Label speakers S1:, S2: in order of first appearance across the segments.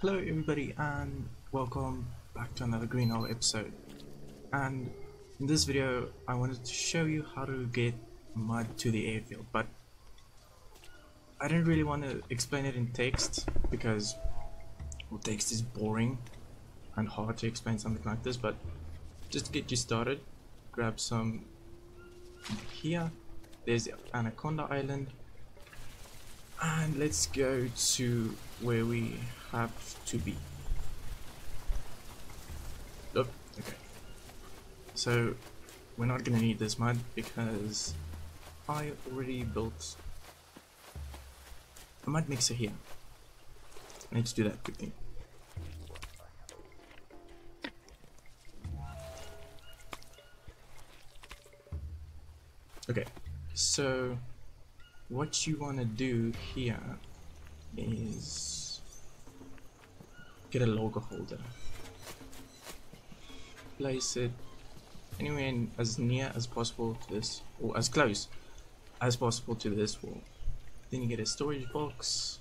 S1: Hello everybody and welcome back to another Green Hell episode. And in this video I wanted to show you how to get mud to the airfield but I didn't really want to explain it in text because well, text is boring and hard to explain something like this but just to get you started grab some here. There's the Anaconda Island. And let's go to where we have to be. Oh, okay. So we're not gonna need this mud because I already built a mud mixer here. I need to do that quickly. Okay, so what you want to do here is get a logger holder. Place it anywhere in, as near as possible to this or as close as possible to this wall. Then you get a storage box.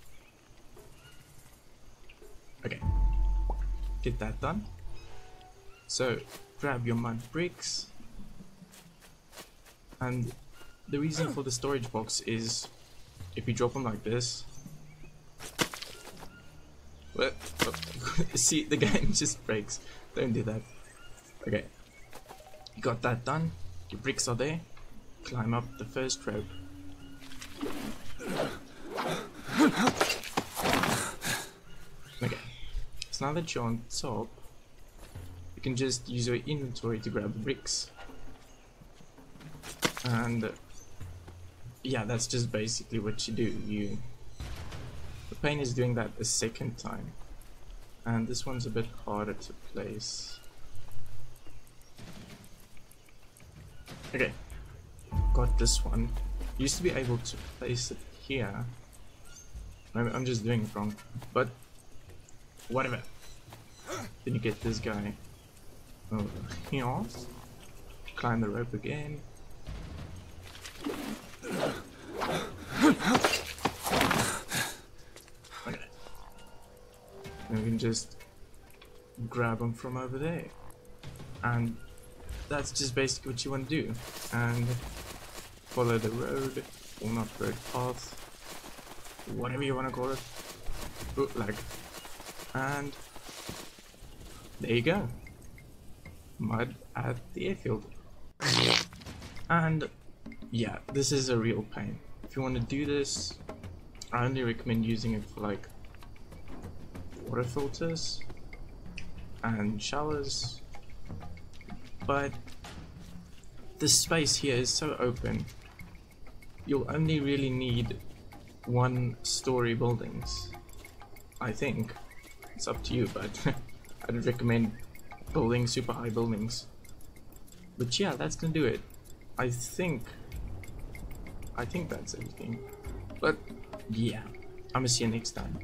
S1: Okay. Get that done. So grab your mud bricks. And the reason for the storage box is if you drop them like this. See, the game just breaks. Don't do that. Okay. You got that done. Your bricks are there. Climb up the first rope. Okay. So now that you're on top, you can just use your inventory to grab the bricks. And yeah, that's just basically what you do. You pain is doing that a second time, and this one's a bit harder to place. Okay, got this one. Used to be able to place it here. I'm just doing it wrong, but whatever. Then you get this guy over here. Climb the rope again. Just grab them from over there. And that's just basically what you want to do. And follow the road, or not road path, whatever you want to call it. Bootleg. And there you go. Mud at the airfield. And yeah, this is a real pain. If you want to do this, I only recommend using it for like water filters and showers. But the space here is so open. You'll only really need one story buildings. I think. It's up to you, but I'd recommend building super high buildings. But yeah, that's gonna do it. I think I think that's everything. But yeah, I'm gonna see you next time.